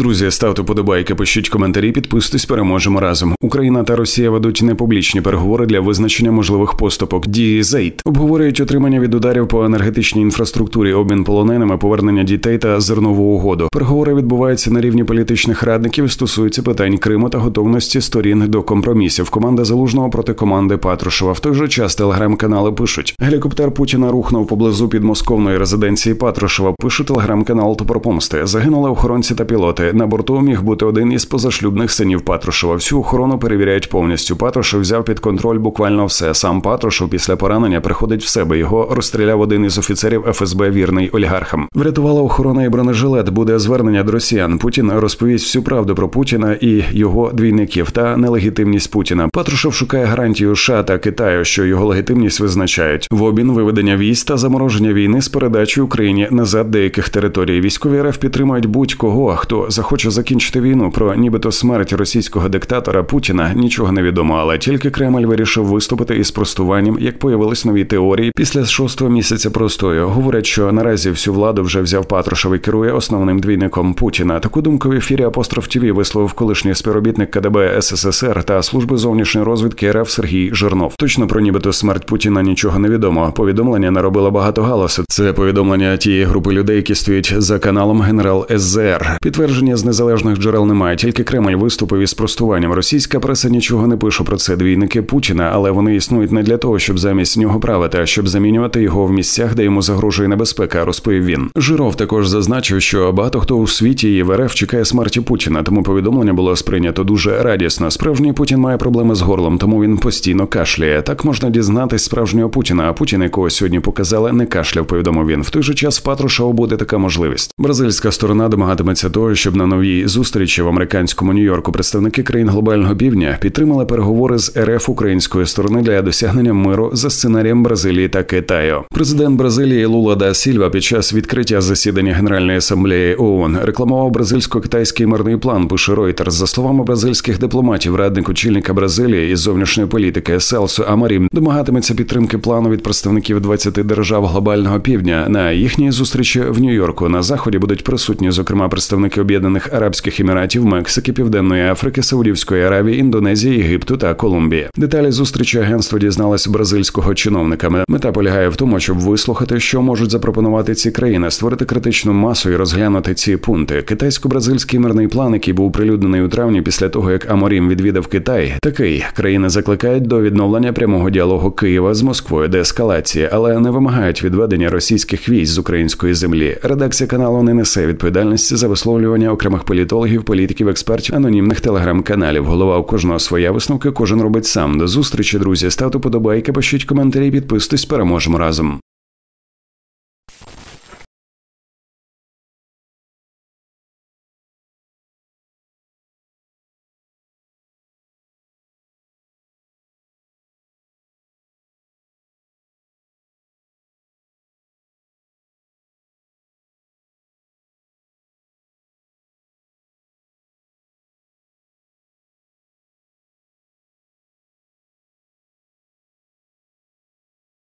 Друзі, ставте подобайки, пишіть коментарі, підписуйтесь, переможемо разом. Україна та Росія ведуть непублічні переговори для визначення можливих поступок. Дії ЗЕЙТ обговорюють отримання від ударів по енергетичній інфраструктурі, обмін полоненими, повернення дітей та зернову угоду. Переговори відбуваються на рівні політичних радників. Стосуються питань Криму та готовності сторін до компромісів. Команда залужного проти команди Патрушева. В той же час телеграм-канали пишуть: гелікоптер Путіна рухнув поблизу підмосковної резиденції Патрушева. Пише телеграм-канал Топорпомсти. Загинули охоронці та пілоти. На борту міг бути один із позашлюбних синів Патрушева. Всю охорону перевіряють повністю. Патрушев взяв під контроль буквально все. Сам Патрушев після поранення приходить в себе. Його розстріляв один із офіцерів ФСБ, вірний олігархам. Врятувала охорона і бронежилет. Буде звернення до росіян. Путін розповість всю правду про Путіна і його двійників та нелегітимність Путіна. Патрушев шукає гарантію США та Китаю, що його легітимність визначають в обмін виведення військ та замороження війни з передачі Україні назад деяких територій. Військові РФ підтримують будь-кого, хто захоче закінчити війну. Про нібито смерть російського диктатора Путіна нічого не відомо, але тільки Кремль вирішив виступити із простуванням, як появились нові теорії після шостого місяця простою. Говорять, що наразі всю владу вже взяв Патрушев і керує основним двійником Путіна. Таку думку в ефірі Апостроф ТВ висловив колишній співробітник КДБ СССР та служби зовнішньої розвідки РФ Сергій Жирнов. Точно про нібито смерть Путіна нічого не відомо. Повідомлення наробило багато галасу. Це повідомлення тієї групи людей, які стоять за каналом Генерал СЗР. Підтвердження з незалежних джерел немає. Тільки Кремль виступив із спростуванням. Російська преса нічого не пише про це. Двійники Путіна, але вони існують не для того, щоб замість нього правити, а щоб замінювати його в місцях, де йому загрожує небезпека. Розповів він. Жиров також зазначив, що багато хто у світі і в РФ чекає смерті Путіна, тому повідомлення було сприйнято дуже радісно. Справжній Путін має проблеми з горлом, тому він постійно кашляє. Так можна дізнатись справжнього Путіна. А Путін, якого сьогодні показали, не кашляв. Повідомив він. В той же час в Патрушева буде така можливість. Бразильська сторона домагатиметься того, щоб на новій зустрічі в американському Нью-Йорку представники країн глобального півдня підтримали переговори з РФ української сторони для досягнення миру за сценарієм Бразилії та Китаю. Президент Бразилії Лула да Сільва під час відкриття засідання Генеральної асамблеї ООН рекламував бразильсько-китайський мирний план. Пише Reuters. за словами бразильських дипломатів, радник очільника Бразилії із зовнішньої політики Селсу Амарім домагатиметься підтримки плану від представників 20 держав глобального півдня. На їхній зустрічі в Нью-Йорку на заході будуть присутні, зокрема, представники Об'єднаних Арабських Еміратів, Мексики, Південної Африки, Саудівської Аравії, Індонезії, Єгипту та Колумбії. Деталі зустрічі агентство дізналось бразильського чиновника. Мета полягає в тому, щоб вислухати, що можуть запропонувати ці країни, створити критичну масу і розглянути ці пункти. Китайсько-бразильський мирний план, який був прилюднений у травні після того, як Аморім відвідав Китай, такий країни закликають до відновлення прямого діалогу Києва з Москвою, деескалації, але не вимагають відведення російських військ з української землі. Редакція каналу не несе відповідальності за висловлювання окремих політологів, політиків, експертів, анонімних телеграм-каналів. Голова у кожного своя висновка, кожен робить сам. До зустрічі, друзі. Ставте подобайки, пишіть коментарі, підписуйтесь, переможемо разом.